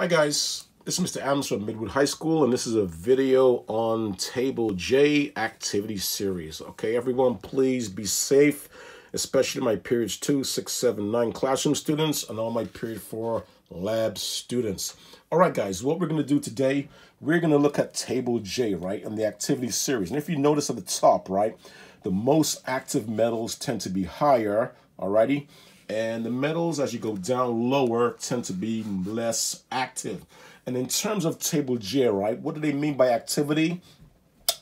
Hi guys, this is Mr. Adams from Midwood High School and this is a video on Table J activity series. Okay, everyone please be safe, especially my periods 2, 6, 7, 9 classroom students and all my period 4 lab students. All right guys, what we're going to do today, we're going to look at Table J, right, and the activity series. And if you notice at the top, right, the most active metals tend to be higher, alrighty? And the metals, as you go down lower, tend to be less active. And in terms of table J, right, what do they mean by activity?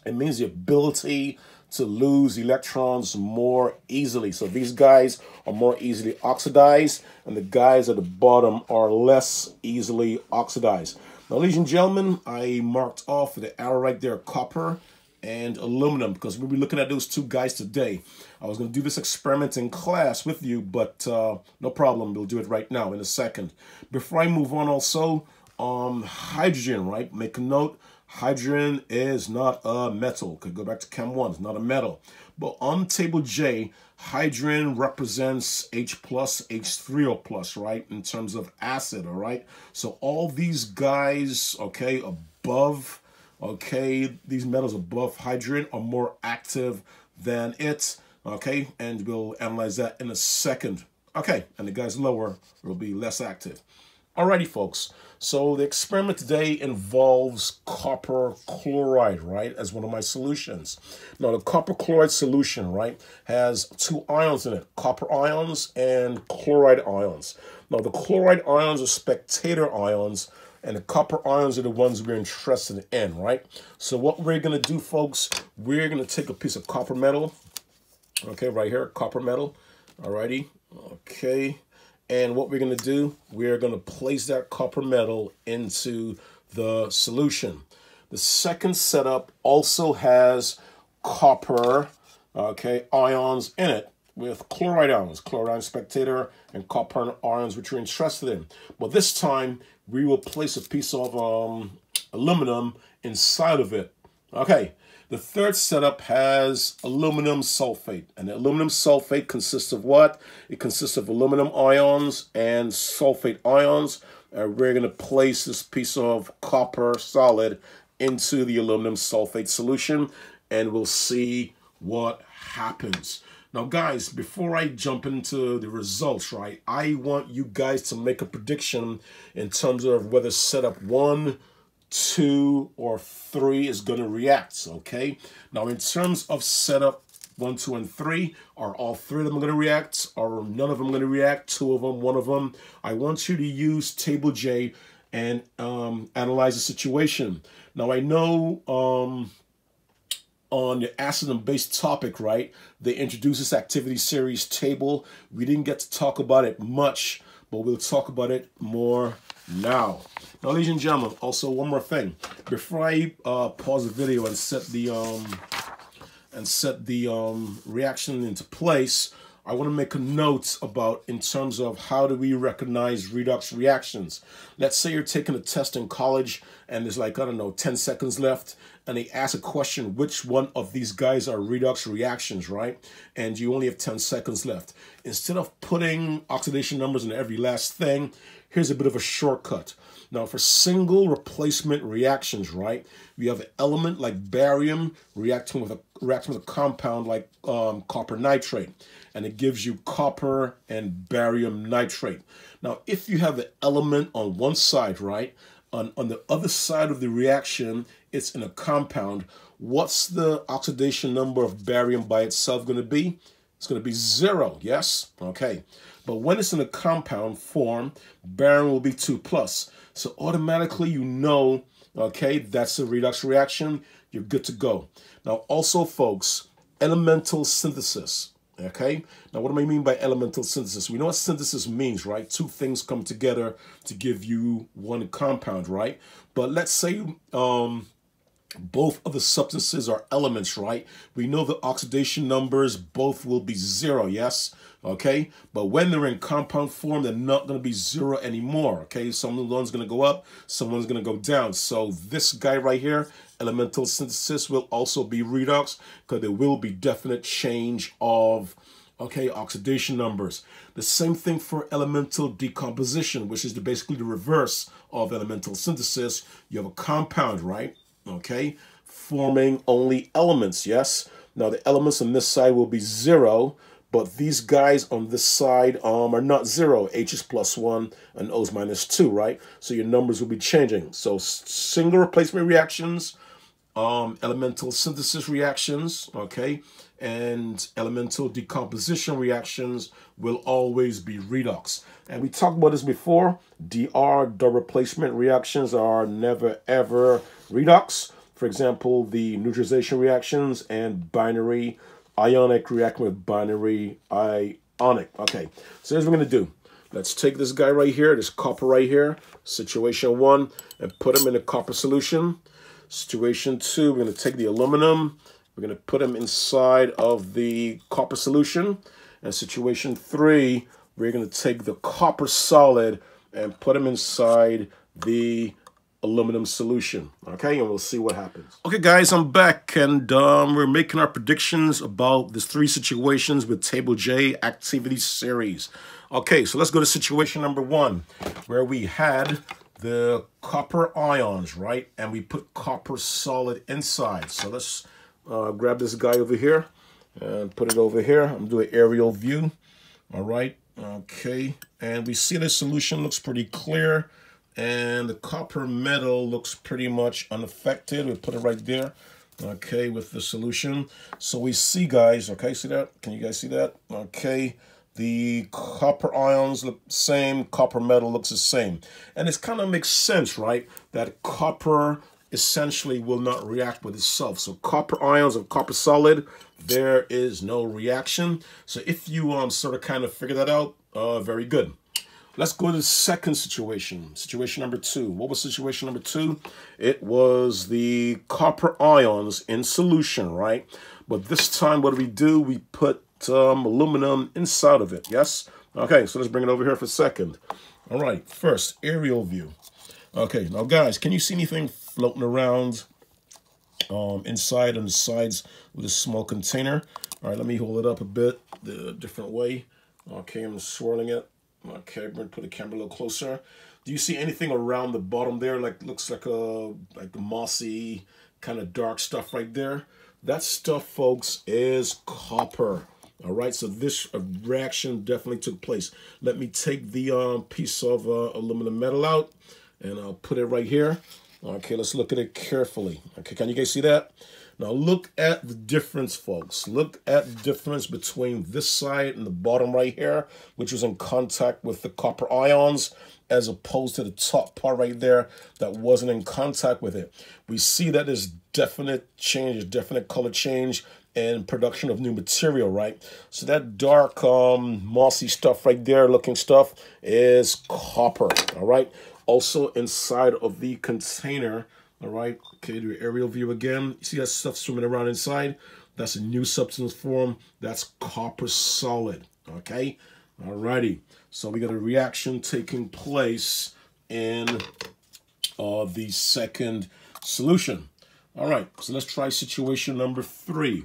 It means the ability to lose electrons more easily. So these guys are more easily oxidized, and the guys at the bottom are less easily oxidized. Now, ladies and gentlemen, I marked off the arrow right there, copper and aluminum because we'll be looking at those two guys today. I was going to do this experiment in class with you, but uh, no problem. We'll do it right now in a second. Before I move on also, um, hydrogen, right? Make a note. Hydrogen is not a metal. Could go back to Chem 1. It's not a metal. But on table J, hydrogen represents H plus, H3O plus, right? In terms of acid, all right? So all these guys, okay, above okay these metals above hydrogen are more active than it. Okay and we'll analyze that in a second. Okay and the guys lower will be less active. Alrighty folks. So the experiment today involves copper chloride right as one of my solutions. Now the copper chloride solution right has two ions in it copper ions and chloride ions. Now the chloride ions are spectator ions and the copper ions are the ones we're interested in, right? So what we're going to do, folks, we're going to take a piece of copper metal, okay, right here, copper metal, alrighty, okay, and what we're going to do, we're going to place that copper metal into the solution. The second setup also has copper, okay, ions in it with chloride ions, chloride spectator, and copper ions, which we're interested in. But this time, we will place a piece of um, aluminum inside of it. Okay, the third setup has aluminum sulfate. And aluminum sulfate consists of what? It consists of aluminum ions and sulfate ions. And we're going to place this piece of copper solid into the aluminum sulfate solution and we'll see what happens. Now, guys, before I jump into the results, right, I want you guys to make a prediction in terms of whether setup one, two, or three is going to react, okay? Now, in terms of setup one, two, and three, are all three of them going to react? Are none of them going to react? Two of them, one of them? I want you to use table J and um, analyze the situation. Now, I know... Um, on the base topic, right? They introduced this activity series table. We didn't get to talk about it much, but we'll talk about it more now. Now, ladies and gentlemen, also one more thing. Before I uh, pause the video and set the um, and set the um, reaction into place, I want to make a note about in terms of how do we recognize redox reactions. Let's say you're taking a test in college and there's like, I don't know, 10 seconds left and they ask a question, which one of these guys are redox reactions, right? And you only have 10 seconds left. Instead of putting oxidation numbers in every last thing, here's a bit of a shortcut. Now for single replacement reactions, right? We have an element like barium reacting with a reacting with a compound like um, copper nitrate and it gives you copper and barium nitrate. Now, if you have an element on one side, right, on, on the other side of the reaction, it's in a compound, what's the oxidation number of barium by itself going to be? It's going to be zero, yes? Okay. But when it's in a compound form, barium will be 2 plus. So automatically you know, okay, that's a redox reaction. You're good to go. Now also, folks, elemental synthesis. Okay, now what do I mean by elemental synthesis? We know what synthesis means, right? Two things come together to give you one compound, right? But let's say um, both of the substances are elements, right? We know the oxidation numbers both will be zero, yes? Okay, but when they're in compound form, they're not going to be zero anymore, okay? Someone's going to go up, someone's going to go down. So this guy right here, elemental synthesis, will also be redox because there will be definite change of Okay, oxidation numbers. The same thing for elemental decomposition, which is the, basically the reverse of elemental synthesis. You have a compound, right? Okay, forming only elements, yes? Now the elements on this side will be zero, but these guys on this side um, are not zero. H is plus one and O is minus two, right? So your numbers will be changing. So single replacement reactions, um, elemental synthesis reactions, okay, and elemental decomposition reactions will always be redox. And we talked about this before. DR, the replacement reactions are never ever redox. For example, the neutralization reactions and binary ionic reaction with binary ionic. Okay, so here's what we're going to do. Let's take this guy right here, this copper right here, situation one, and put him in a copper solution. Situation two, we're going to take the aluminum, we're going to put them inside of the copper solution. And situation three, we're going to take the copper solid and put them inside the aluminum solution. Okay, and we'll see what happens. Okay, guys, I'm back, and um, we're making our predictions about these three situations with Table J activity series. Okay, so let's go to situation number one, where we had the copper ions, right? And we put copper solid inside. So let's uh, grab this guy over here and put it over here. I'm doing aerial view. All right. Okay. And we see the solution looks pretty clear. And the copper metal looks pretty much unaffected. We put it right there. Okay, with the solution. So we see, guys, okay, see that? Can you guys see that? Okay. The copper ions look the same, copper metal looks the same. And it kind of makes sense, right? That copper essentially will not react with itself. So copper ions of copper solid, there is no reaction. So if you um sort of kind of figure that out, uh, very good. Let's go to the second situation, situation number two. What was situation number two? It was the copper ions in solution, right? But this time, what do we do? We put um, aluminum inside of it, yes? Okay, so let's bring it over here for a second. All right, first, aerial view. Okay, now guys, can you see anything floating around um, inside on the sides with a small container? All right, let me hold it up a bit, the different way. Okay, I'm swirling it. Okay, I'm gonna put the camera a little closer. Do you see anything around the bottom there? Like looks like a like mossy kind of dark stuff right there. That stuff, folks, is copper. All right, so this reaction definitely took place. Let me take the um, piece of uh, aluminum metal out and I'll put it right here. Okay, let's look at it carefully. Okay, can you guys see that? Now look at the difference, folks. Look at the difference between this side and the bottom right here, which was in contact with the copper ions, as opposed to the top part right there that wasn't in contact with it. We see that there's definite change, definite color change and production of new material, right? So that dark, um, mossy stuff right there, looking stuff, is copper, all right? Also inside of the container, all right? Okay, do aerial view again. You see that stuff swimming around inside? That's a new substance form. That's copper solid, okay? All righty. So we got a reaction taking place in uh, the second solution. All right, so let's try situation number three.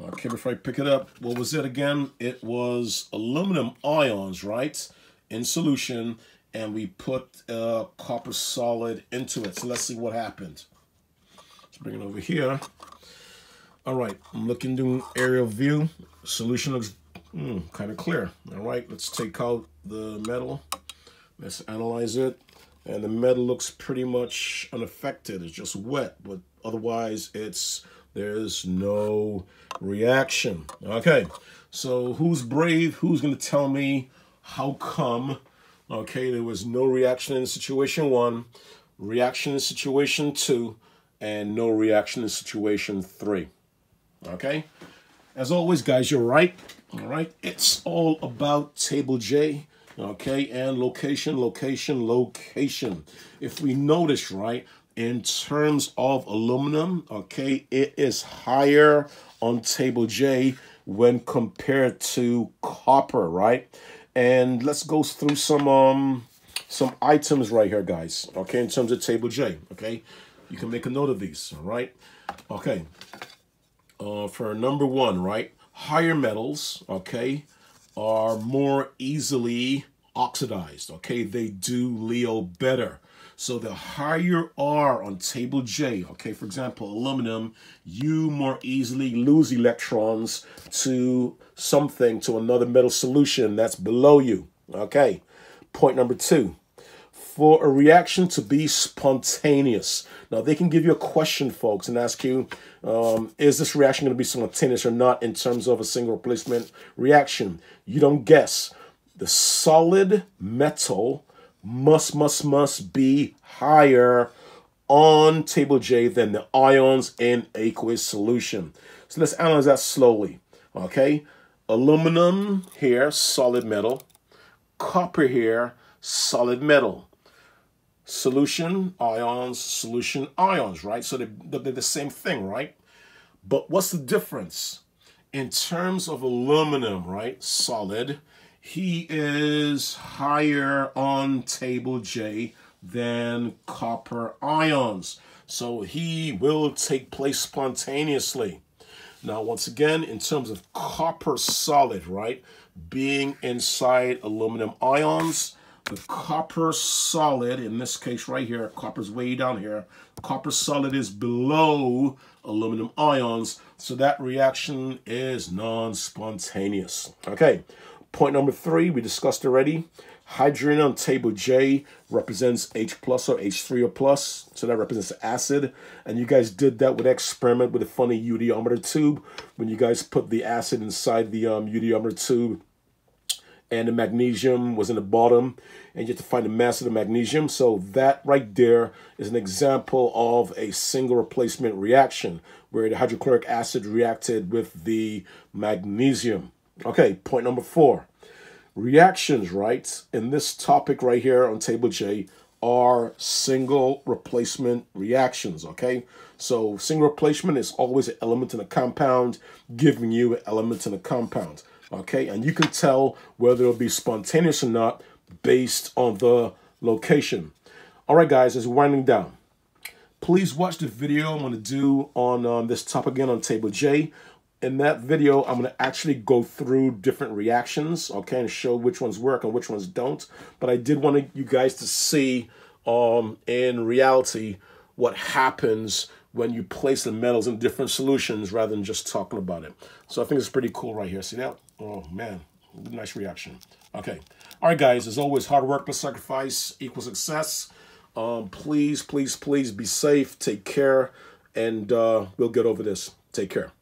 Okay, before I pick it up, what was it again? It was aluminum ions, right? In solution, and we put uh, copper solid into it. So let's see what happens. Let's bring it over here. All right, I'm looking doing aerial view. Solution looks mm, kind of clear. All right, let's take out the metal. Let's analyze it. And the metal looks pretty much unaffected. It's just wet, but otherwise it's there's no reaction. Okay, so who's brave? Who's to tell me how come, okay, there was no reaction in situation one, reaction in situation two, and no reaction in situation three. Okay? As always, guys, you're right. All right? It's all about Table J okay and location location location if we notice right in terms of aluminum, okay, it is higher on table J when compared to copper, right? And let's go through some um some items right here, guys. Okay, in terms of table J, okay? You can make a note of these, all right? Okay. Uh, for number one, right? Higher metals, okay? are more easily oxidized. Okay, they do Leo better. So the higher R on table J, okay, for example, aluminum, you more easily lose electrons to something, to another metal solution that's below you. Okay, point number two. For a reaction to be spontaneous. Now, they can give you a question, folks, and ask you, um, is this reaction going to be spontaneous or not in terms of a single replacement reaction? You don't guess. The solid metal must, must, must be higher on table J than the ions in aqueous solution. So let's analyze that slowly. Okay, aluminum here, solid metal. Copper here, solid metal. Solution, ions, solution, ions, right? So they're, they're the same thing, right? But what's the difference? In terms of aluminum, right, solid, he is higher on table J than copper ions. So he will take place spontaneously. Now, once again, in terms of copper solid, right, being inside aluminum ions, the copper solid, in this case right here, copper's way down here, copper solid is below aluminum ions, so that reaction is non-spontaneous. Okay, Point number three, we discussed already. Hydrogen on table J represents H plus or H3O plus. So that represents acid. And you guys did that with experiment with a funny eudiometer tube. When you guys put the acid inside the um, eudiometer tube and the magnesium was in the bottom and you have to find the mass of the magnesium. So that right there is an example of a single replacement reaction where the hydrochloric acid reacted with the magnesium. Okay, point number four. Reactions, right, in this topic right here on table J are single replacement reactions, okay? So single replacement is always an element in a compound giving you an element in a compound, okay? And you can tell whether it'll be spontaneous or not based on the location. All right, guys, it's winding down, please watch the video I'm going to do on um, this topic again on table J in that video, I'm going to actually go through different reactions, okay, and show which ones work and which ones don't. But I did want you guys to see um, in reality what happens when you place the metals in different solutions rather than just talking about it. So I think it's pretty cool right here. See that? Oh, man. Nice reaction. Okay. All right, guys. As always, hard work plus sacrifice equals success. Um, please, please, please be safe. Take care. And uh, we'll get over this. Take care.